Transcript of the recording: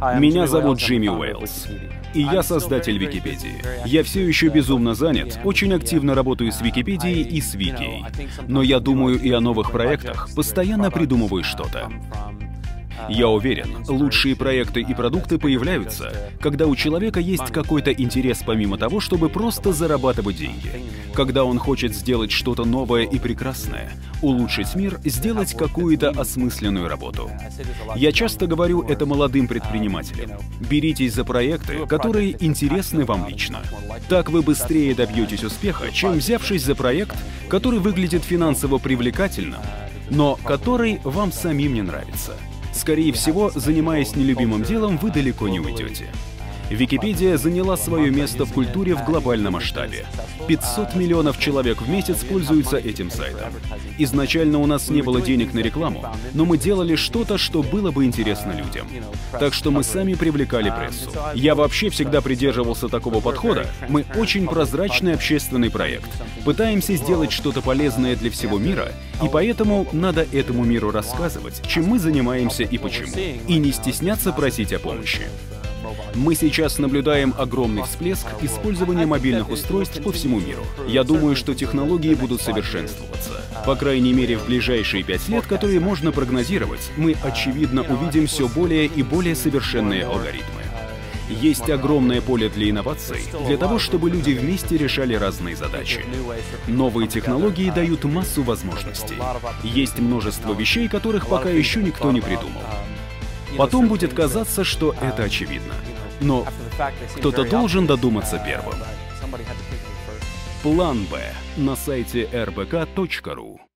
Меня зовут Джимми Уэйлс, и я создатель Википедии. Я все еще безумно занят, очень активно работаю с Википедией и с Вики. Но я думаю и о новых проектах, постоянно придумываю что-то. Я уверен, лучшие проекты и продукты появляются, когда у человека есть какой-то интерес помимо того, чтобы просто зарабатывать деньги. Когда он хочет сделать что-то новое и прекрасное, улучшить мир, сделать какую-то осмысленную работу. Я часто говорю это молодым предпринимателям. Беритесь за проекты, которые интересны вам лично. Так вы быстрее добьетесь успеха, чем взявшись за проект, который выглядит финансово привлекательным, но который вам самим не нравится. Скорее всего, занимаясь нелюбимым делом, вы далеко не уйдете. Википедия заняла свое место в культуре в глобальном масштабе. 500 миллионов человек в месяц пользуются этим сайтом. Изначально у нас не было денег на рекламу, но мы делали что-то, что было бы интересно людям. Так что мы сами привлекали прессу. Я вообще всегда придерживался такого подхода. Мы очень прозрачный общественный проект. Пытаемся сделать что-то полезное для всего мира, и поэтому надо этому миру рассказывать, чем мы занимаемся и почему. И не стесняться просить о помощи. Мы сейчас наблюдаем огромный всплеск использования мобильных устройств по всему миру. Я думаю, что технологии будут совершенствоваться. По крайней мере, в ближайшие пять лет, которые можно прогнозировать, мы, очевидно, увидим все более и более совершенные алгоритмы. Есть огромное поле для инноваций, для того, чтобы люди вместе решали разные задачи. Новые технологии дают массу возможностей. Есть множество вещей, которых пока еще никто не придумал. Потом будет казаться, что это очевидно. Но кто-то должен додуматься первым. План Б на сайте rbk.ru